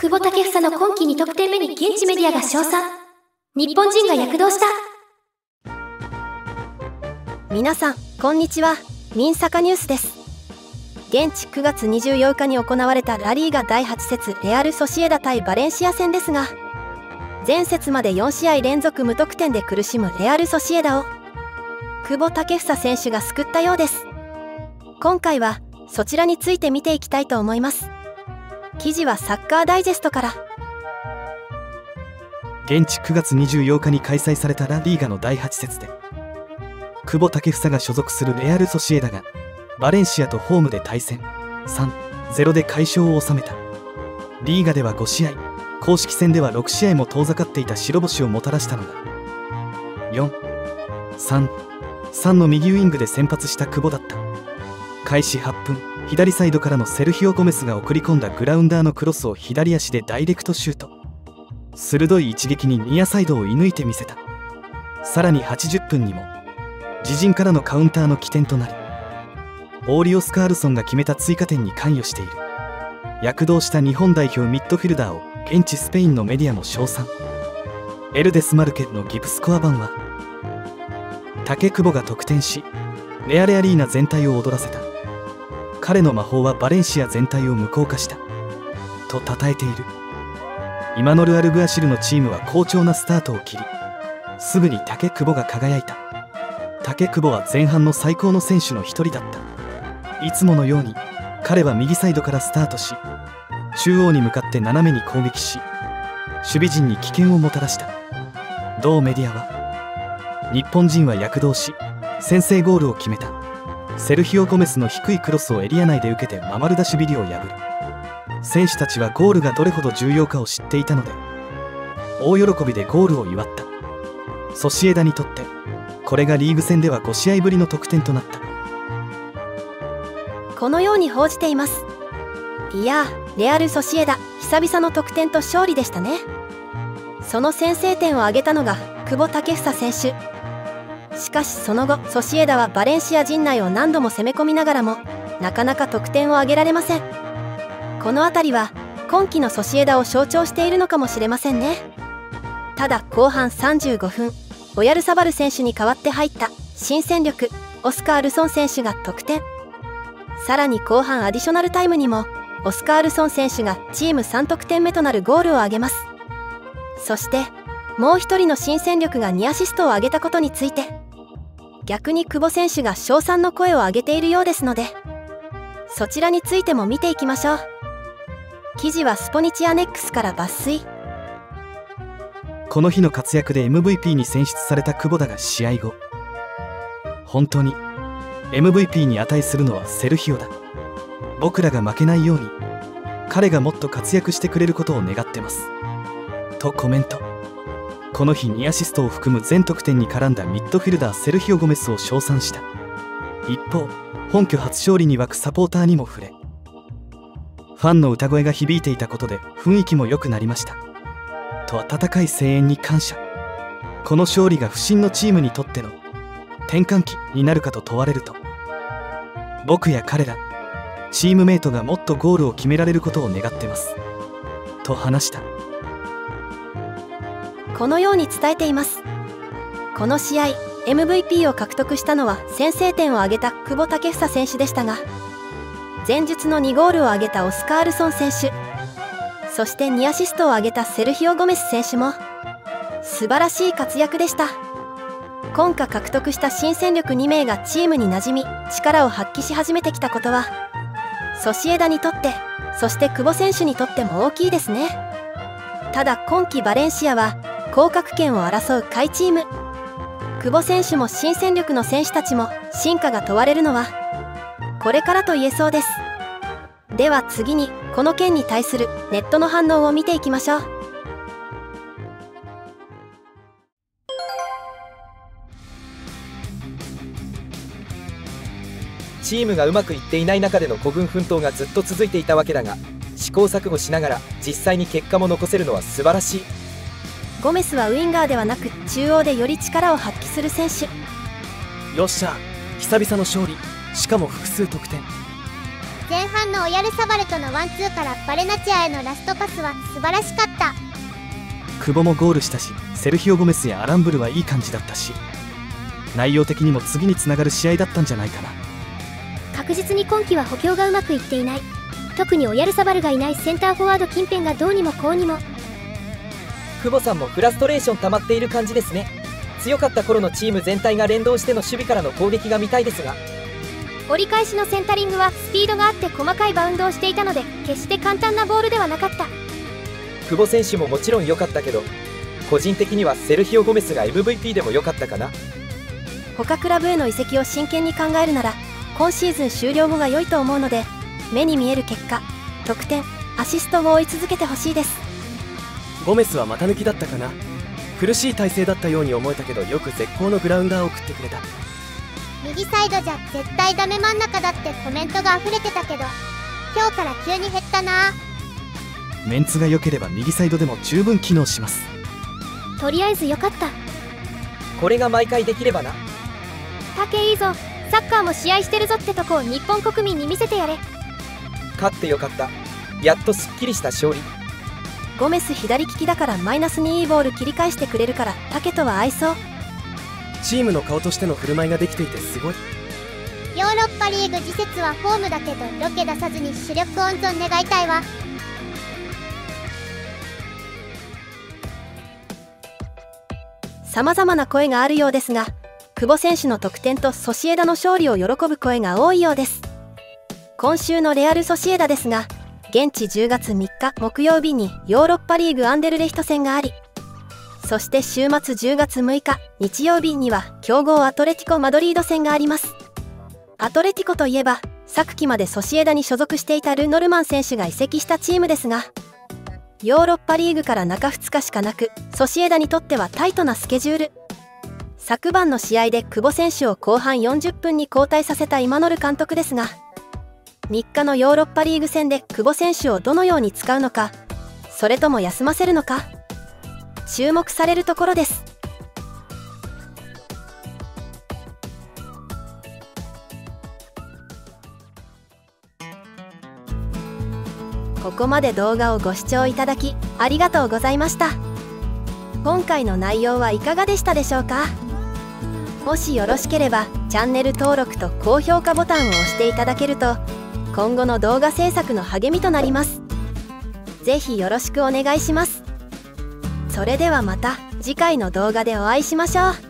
久保建英の今季2得点目に現地メディアが称賛。日本人が躍動した。皆さん、こんにちは。民坂ニュースです。現地9月24日に行われたラリーガ第8節レアル・ソシエダ対バレンシア戦ですが、前節まで4試合連続無得点で苦しむレアル・ソシエダを、久保建英選手が救ったようです。今回は、そちらについて見ていきたいと思います。記事はサッカーダイジェストから。現地9月24日に開催されたラリーガの第8節で久保建英が所属するレアル・ソシエダがバレンシアとホームで対戦。3-0で快勝を収めた。リーガでは5試合。公式戦では6試合も遠ざかっていた白星をもたらしたのが4-3-3の右ウイングで先発した久保だった。開始8分。左サイドからのセルヒオ・ゴメスが送り込んだグラウンダーのクロスを左足でダイレクトシュート。鋭い一撃にニアサイドを射抜いてみせた。さらに80分にも自陣からのカウンターの起点となりオーリオ・スカールソンが決めた追加点に関与している。躍動した日本代表ミッドフィルダーを現地スペインのメディアも称賛。エルデス・マルケのギプスコア版は竹久保が得点しレアレアリーナ全体を踊らせた。彼の魔法はバレンシア全体を無効化した。と称えている。イマノル・アルグアシルのチームは好調なスタートを切りすぐに竹久保が輝いた。竹久保は前半の最高の選手の一人だった。いつものように彼は右サイドからスタートし中央に向かって斜めに攻撃し守備陣に危険をもたらした。同メディアは日本人は躍動し先制ゴールを決めた。セルヒオ・ゴメスの低いクロスをエリア内で受けてママルダ守備リを破る。選手たちはゴールがどれほど重要かを知っていたので大喜びでゴールを祝った。ソシエダにとってこれがリーグ戦では5試合ぶりの得点となった。このように報じています。いやレアル・ソシエダ久々の得点と勝利でしたね。その先制点を挙げたのが久保建英選手。しかしその後ソシエダはバレンシア陣内を何度も攻め込みながらもなかなか得点を挙げられません。この辺りは今季のソシエダを象徴しているのかもしれませんね。ただ後半35分オヤルサバル選手に代わって入った新戦力オスカールソン選手が得点。さらに後半アディショナルタイムにもオスカールソン選手がチーム3得点目となるゴールを挙げます。そしてもう一人の新戦力が2アシストを挙げたことについて逆に久保選手が称賛の声を上げているようですのでそちらについても見ていきましょう。記事はスポニチアネックスから抜粋。この日の活躍で MVP に選出された久保田が試合後本当に MVP に値するのはセルヒオだ。僕らが負けないように彼がもっと活躍してくれることを願ってます。とコメント。この日2アシストを含む全得点に絡んだミッドフィルダーセルヒオ・ゴメスを称賛した。一方本拠初勝利に沸くサポーターにも触れファンの歌声が響いていたことで雰囲気も良くなりました。と温かい声援に感謝。この勝利が不振のチームにとっての転換期になるかと問われると僕や彼らチームメイトがもっとゴールを決められることを願ってます。と話した。このように伝えています。この試合 MVP を獲得したのは先制点を挙げた久保建英選手でしたが前日の2ゴールを挙げたオスカールソン選手そして2アシストを挙げたセルヒオ・ゴメス選手も素晴らしい活躍でした。今夏獲得した新戦力2名がチームに馴染み力を発揮し始めてきたことはソシエダにとってそして久保選手にとっても大きいですね。ただ今季バレンシアは降格圏を争う下位チーム。久保選手も新戦力の選手たちも進化が問われるのはこれからと言えそうです。では次にこの件に対するネットの反応を見ていきましょう。チームがうまくいっていない中での孤軍奮闘がずっと続いていたわけだが試行錯誤しながら実際に結果も残せるのは素晴らしい。ゴメスはウインガーではなく中央でより力を発揮する選手。よっしゃ久々の勝利。しかも複数得点。前半のオヤルサバルとのワンツーからバレナチアへのラストパスは素晴らしかった。久保もゴールしたしセルヒオ・ゴメスやアランブルはいい感じだったし。内容的にも次につながる試合だったんじゃないかな。確実に今季は補強がうまくいっていない。特にオヤルサバルがいないセンターフォワード近辺がどうにもこうにも久保さんもフラストレーション溜まっている感じですね。強かった頃のチーム全体が連動しての守備からの攻撃が見たいですが。折り返しのセンタリングはスピードがあって細かいバウンドをしていたので決して簡単なボールではなかった。久保選手ももちろん良かったけど個人的にはセルヒオ・ゴメスが MVP でも良かったかな。他クラブへの移籍を真剣に考えるなら今シーズン終了後が良いと思うので目に見える結果得点アシストを追い続けてほしいですゴメスは股抜きだったかな？苦しい体勢だったように思えたけどよく絶好のグラウンダーを送ってくれた。右サイドじゃ絶対ダメ真ん中だってコメントが溢れてたけど今日から急に減ったな。メンツが良ければ右サイドでも十分機能します。とりあえずよかった。これが毎回できればな。竹いいぞ。サッカーも試合してるぞってとこを日本国民に見せてやれ。勝ってよかった。やっとすっきりした勝利ゴメス左利きだからマイナスにいいボール切り返してくれるから竹とは合いそうチームの顔としての振る舞いができていてすごい。ヨーロッパリーグ次節はホームだけどロケ出さずに主力温存願いたいわ。様々な声があるようですが久保選手の得点とソシエダの勝利を喜ぶ声が多いようです。今週のレアル・ソシエダですが現地10月3日木曜日にヨーロッパリーグアンデルレヒト戦がありそして週末10月6日日曜日には強豪アトレティコ・マドリード戦があります。アトレティコといえば昨季までソシエダに所属していたル・ノルマン選手が移籍したチームですがヨーロッパリーグから中2日しかなくソシエダにとってはタイトなスケジュール。昨晩の試合で久保選手を後半40分に交代させた今ノル監督ですが3日のヨーロッパリーグ戦で久保選手をどのように使うのかそれとも休ませるのか注目されるところです。ここまで動画をご視聴いただきありがとうございました。今回の内容はいかがでしたでしょうか？もしよろしければチャンネル登録と高評価ボタンを押していただけると今後の動画制作の励みとなります。是非よろしくお願いします。それではまた次回の動画でお会いしましょう。